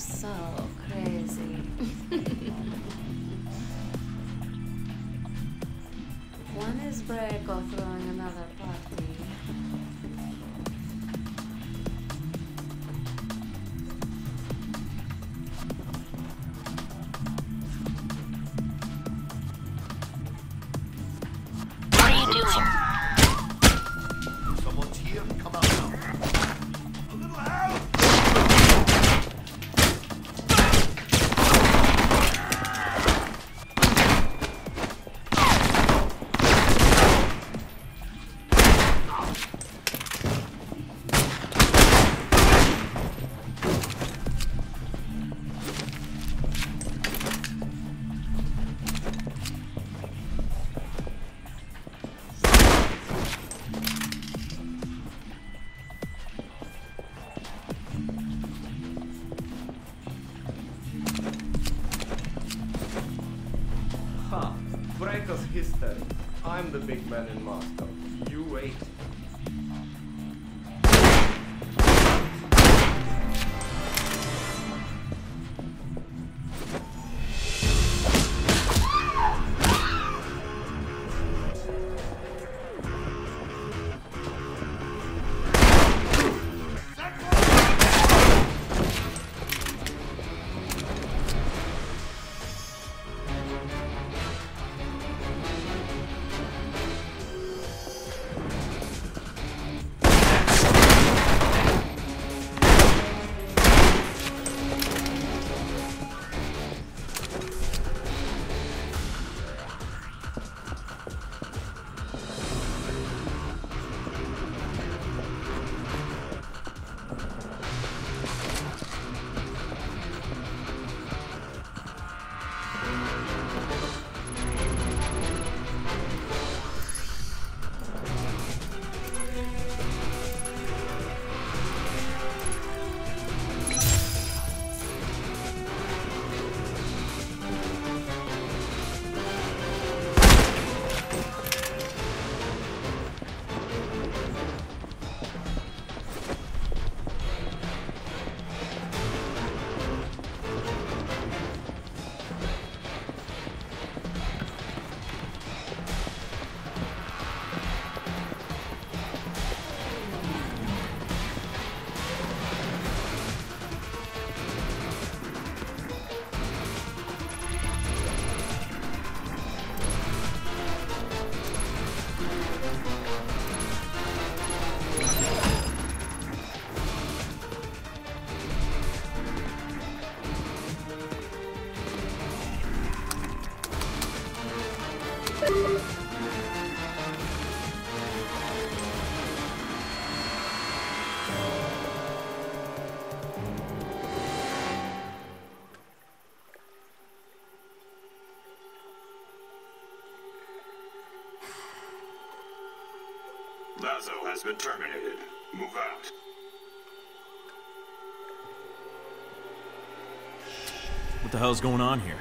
so crazy. One is Brayko throwing another Brayko's history. I'm the big man in Moscow. You wait. Terminated. Move out. What the hell's going on here?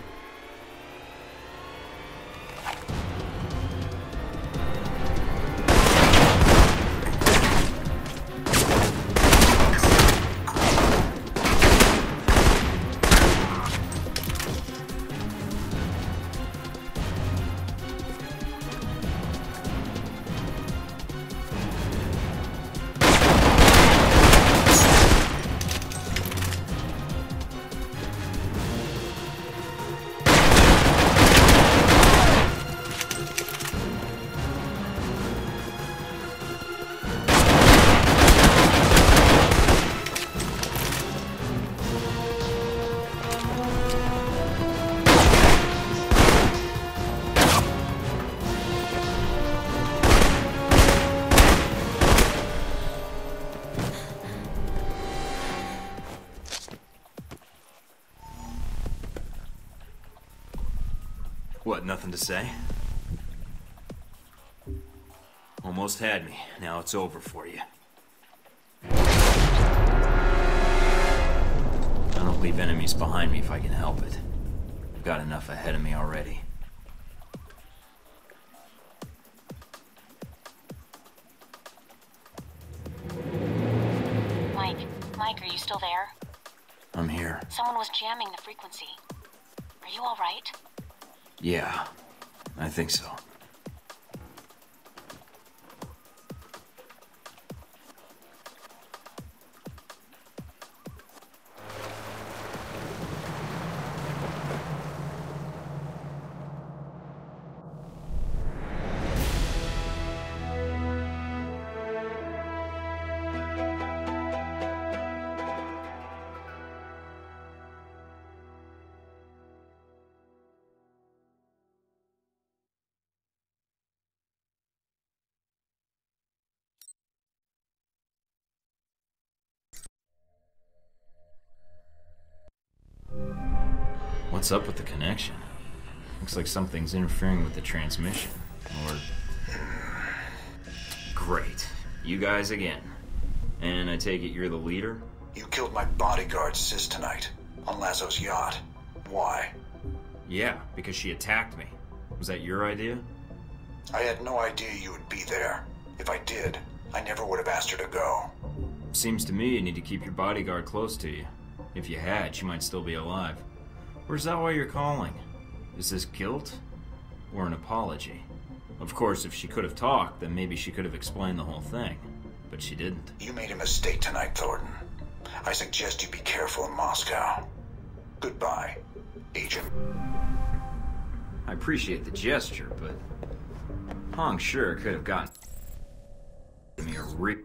What, nothing to say? Almost had me. Now it's over for you. I don't leave enemies behind me if I can help it. I've got enough ahead of me already. Mike, Mike, are you still there? I'm here. Someone was jamming the frequency. Are you alright? Yeah, I think so. What's up with the connection? Looks like something's interfering with the transmission. Or. Great. You guys again. And I take it you're the leader? You killed my bodyguard, Sis, tonight. On Lazo's yacht. Why? Yeah, because she attacked me. Was that your idea? I had no idea you would be there. If I did, I never would have asked her to go. Seems to me you need to keep your bodyguard close to you. If you had, she might still be alive. Or is that why you're calling? Is this guilt? Or an apology? Of course, if she could have talked, then maybe she could have explained the whole thing. But she didn't. You made a mistake tonight, Thornton. I suggest you be careful in Moscow. Goodbye, Agent. I appreciate the gesture, but Hong Shi could have gotten me a re-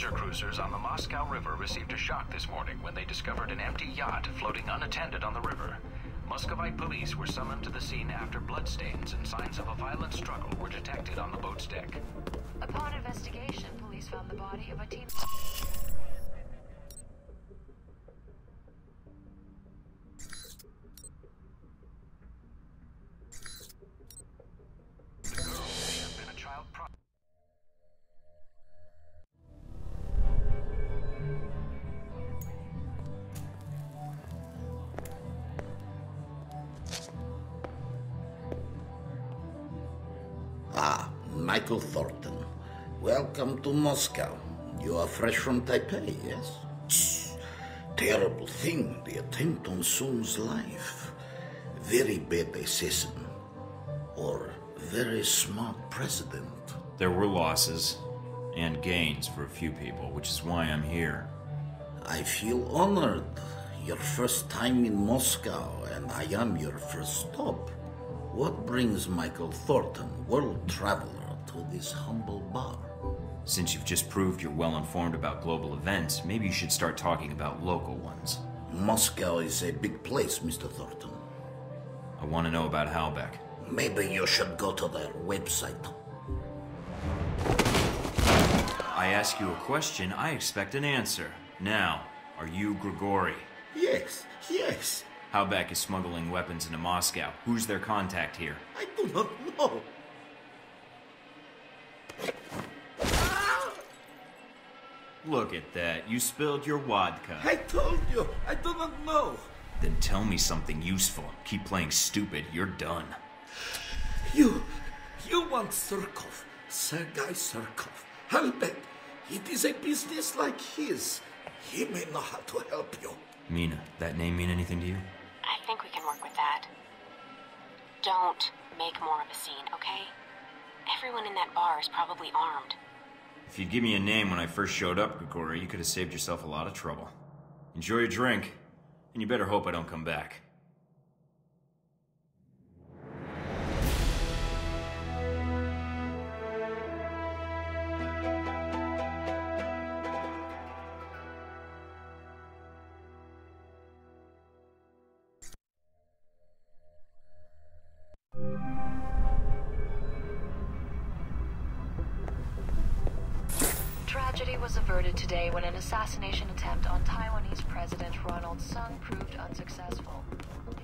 Pleasure cruisers on the Moscow River received a shock this morning when they discovered an empty yacht floating unattended on the river. Muscovite police were summoned to the scene after bloodstains and signs of a violent struggle were detected on the boat's deck. Upon investigation, police found the body of a teen. Thornton. Welcome to Moscow. You are fresh from Taipei, yes? Terrible thing, the attempt on Sung's life. Very bad assassin. Or very smart president. There were losses and gains for a few people, which is why I'm here. I feel honored. Your first time in Moscow, and I am your first stop. What brings Michael Thornton, world traveler, to this humble bar? Since you've just proved you're well informed about global events, maybe you should start talking about local ones. Moscow is a big place, Mr. Thornton. I want to know about Halbech. Maybe you should go to their website. I ask you a question, I expect an answer. Now, are you Grigori? Yes, yes. Halbech is smuggling weapons into Moscow. Who's their contact here? I do not know. Look at that. You spilled your vodka. I told you, I do not know. Then tell me something useful. Keep playing stupid. You're done. You, you want Surkov, Sergei Surkov. Halbech, it is a business like his. He may know how to help you. Mina, that name mean anything to you? I think we can work with that. Don't make more of a scene, okay? Everyone in that bar is probably armed. If you'd give me a name when I first showed up, Grigori, you could have saved yourself a lot of trouble. Enjoy your drink, and you better hope I don't come back. Tragedy was averted today when an assassination attempt on Taiwanese President Ronald Sung proved unsuccessful.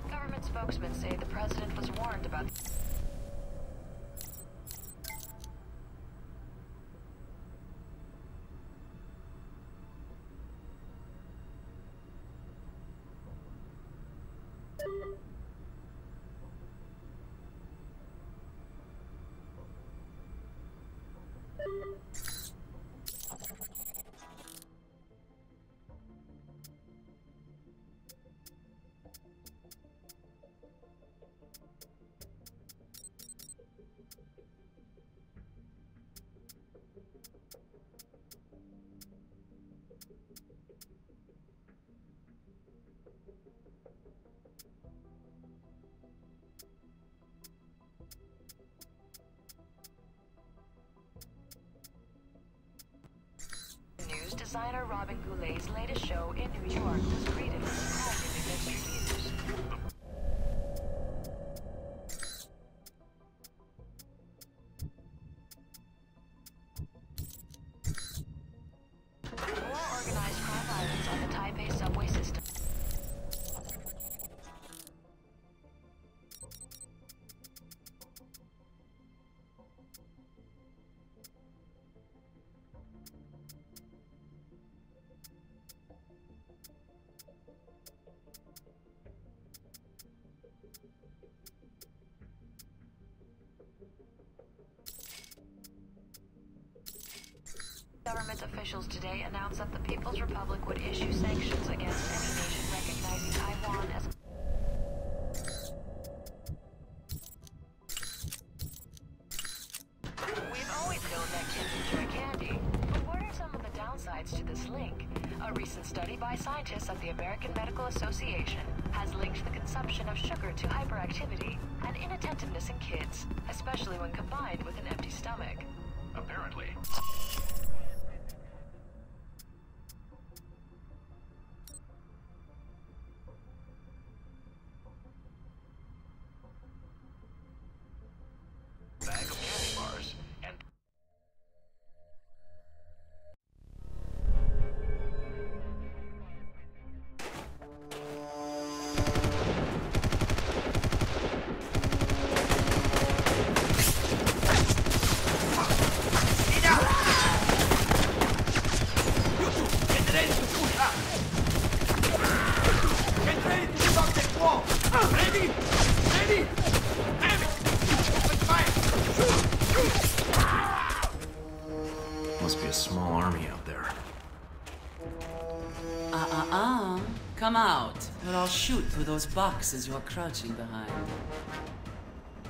Government spokesmen say the president was warned about Designer Robin Goulet's latest show in New York was greeted with mixed today announced that the People's Republic would issue sanctions against any nation recognizing Taiwan as We've always known that kids enjoy candy, but what are some of the downsides to this link? A recent study by scientists at the American Medical Association has linked the consumption of sugar to hyperactivity and inattentiveness in kids, especially when combined with an empty stomach. Apparently. Come out, or I'll shoot through those boxes you're crouching behind.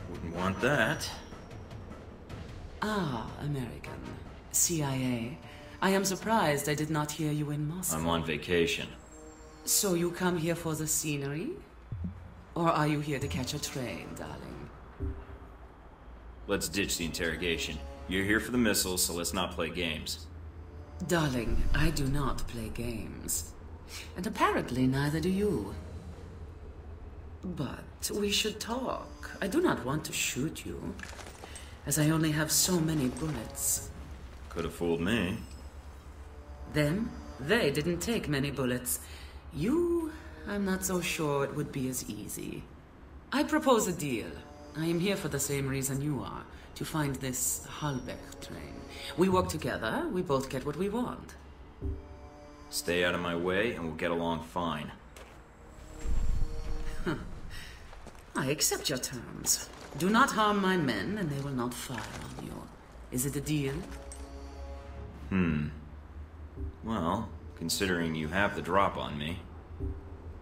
Wouldn't want that. Ah, American. CIA. I am surprised I did not hear you in Moscow. I'm on vacation. So you come here for the scenery? Or are you here to catch a train, darling? Let's ditch the interrogation. You're here for the missiles, so let's not play games. Darling, I do not play games. And apparently neither do you. But we should talk. I do not want to shoot you, as I only have so many bullets. Could have fooled me. Them, they didn't take many bullets. You, I'm not so sure it would be as easy. I propose a deal. I am here for the same reason you are, to find this Halbech train. We work together, we both get what we want. Stay out of my way, and we'll get along fine. I accept your terms. Do not harm my men, and they will not fire on you. Is it a deal? Hmm. Well, considering you have the drop on me,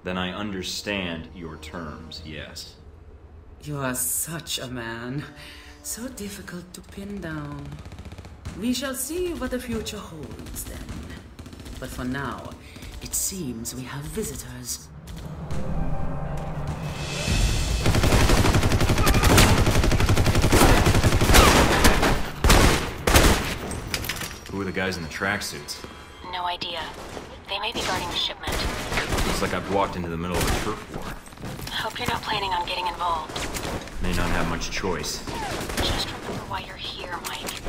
then I understand your terms, yes. You are such a man. So difficult to pin down. We shall see what the future holds then. But for now, it seems we have visitors. Who are the guys in the tracksuits? No idea. They may be guarding the shipment. Looks like I've walked into the middle of a turf war. Hope you're not planning on getting involved. May not have much choice. Just remember why you're here, Mike.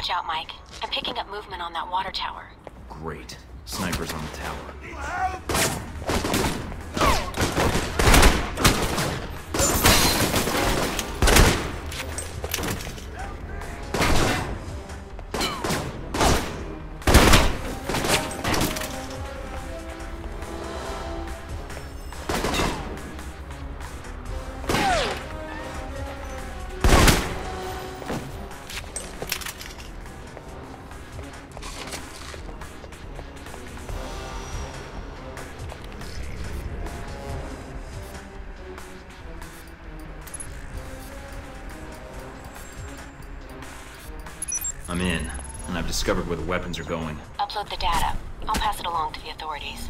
Watch out, Mike. I'm picking up movement on that water tower. Discovered where the weapons are going. Upload the data. I'll pass it along to the authorities.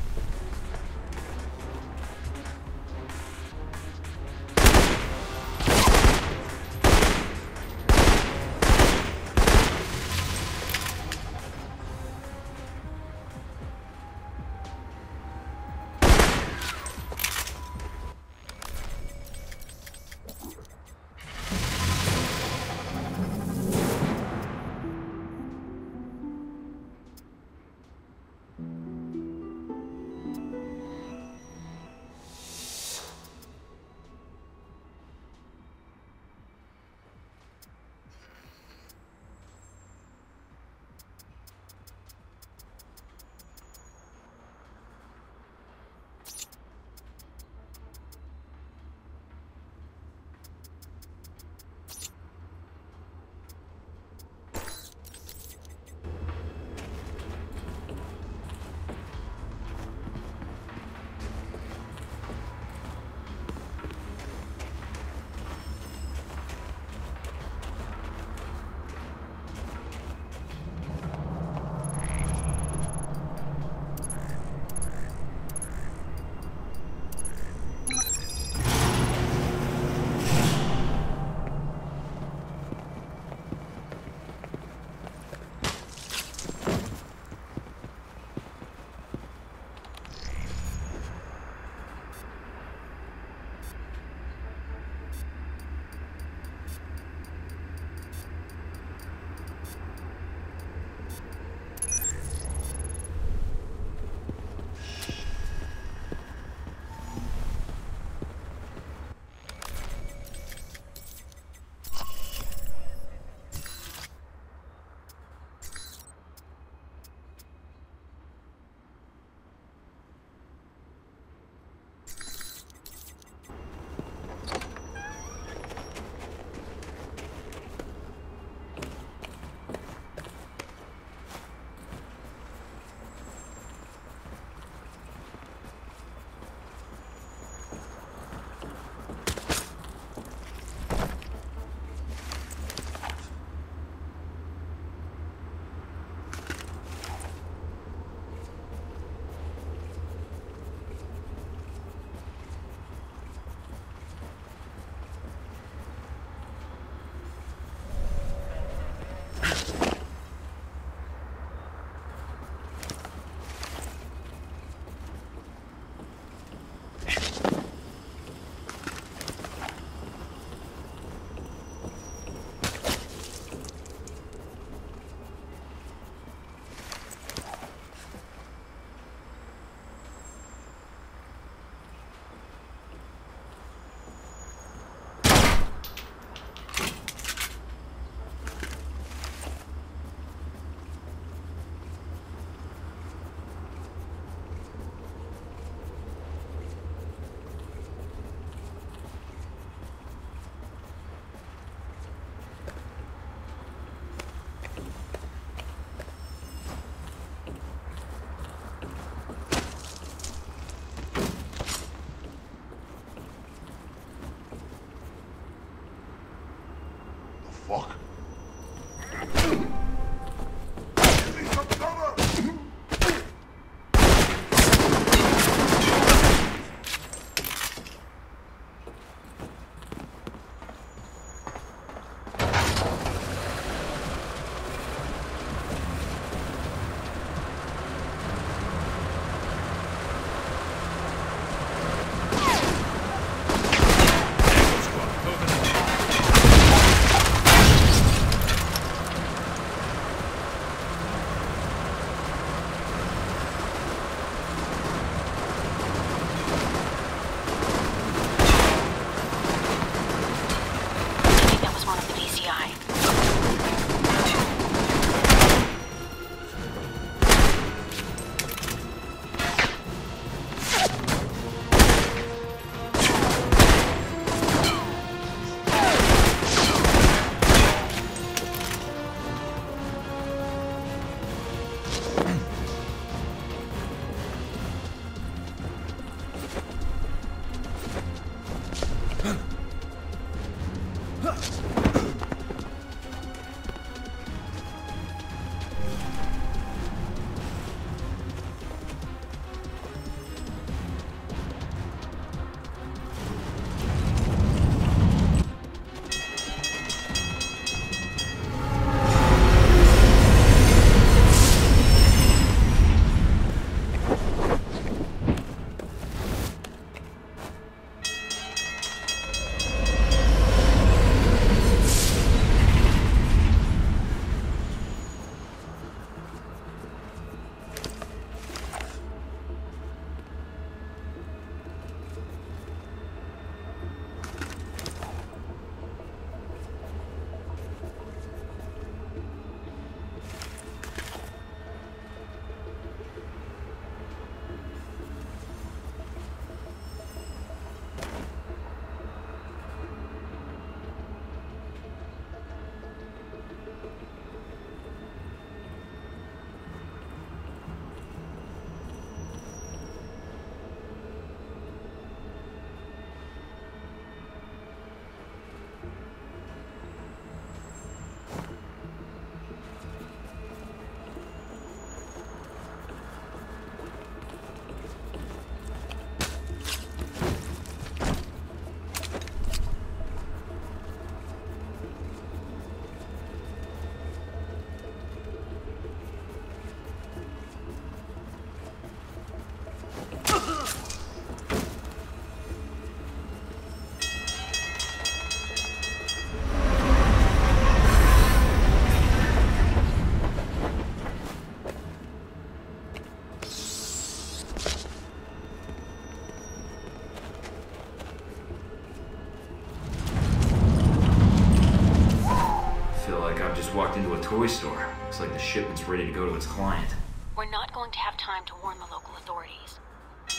Toy store. Looks like the shipment's ready to go to its client. We're not going to have time to warn the local authorities.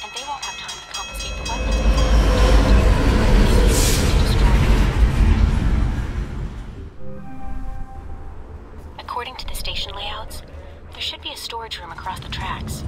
And they won't have time to confiscate the weapons. According to the station layouts, there should be a storage room across the tracks.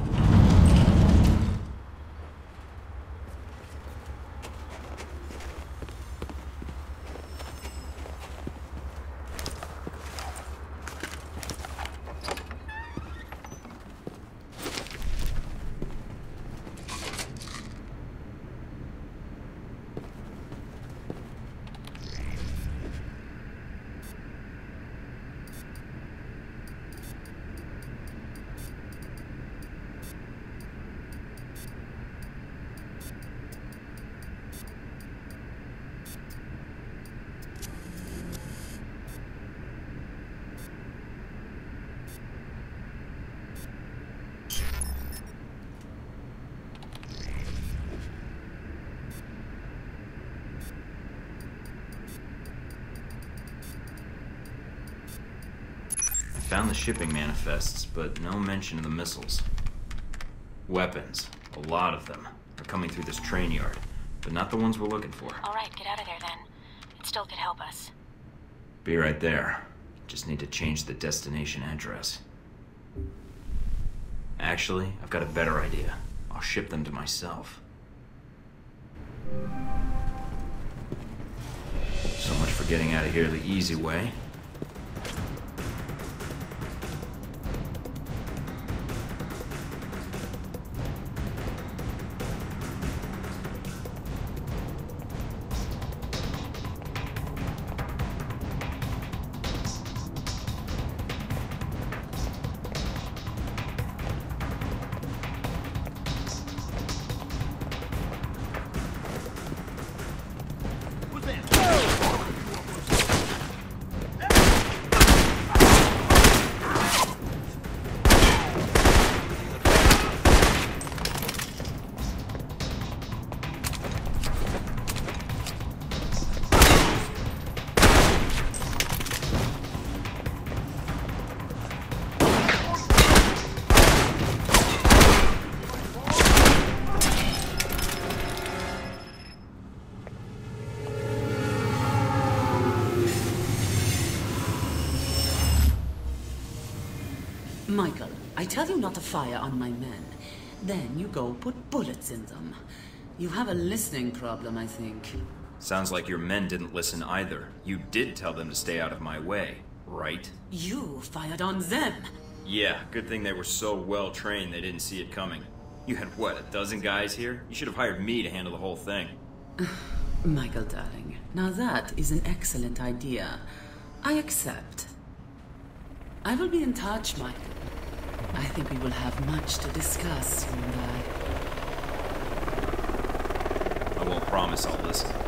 Found the shipping manifests, but no mention of the missiles. Weapons, a lot of them, are coming through this train yard, but not the ones we're looking for. All right, get out of there then. It still could help us. Be right there. Just need to change the destination address. Actually, I've got a better idea. I'll ship them to myself. So much for getting out of here the easy way. Fire on my men. Then you go put bullets in them. You have a listening problem, I think. Sounds like your men didn't listen either. You did tell them to stay out of my way, right? You fired on them. Yeah, good thing they were so well trained they didn't see it coming. You had what, a dozen guys here? You should have hired me to handle the whole thing. Michael, darling, now that is an excellent idea. I accept. I will be in touch, Michael. I think we will have much to discuss, you and I. I won't promise I'll listen.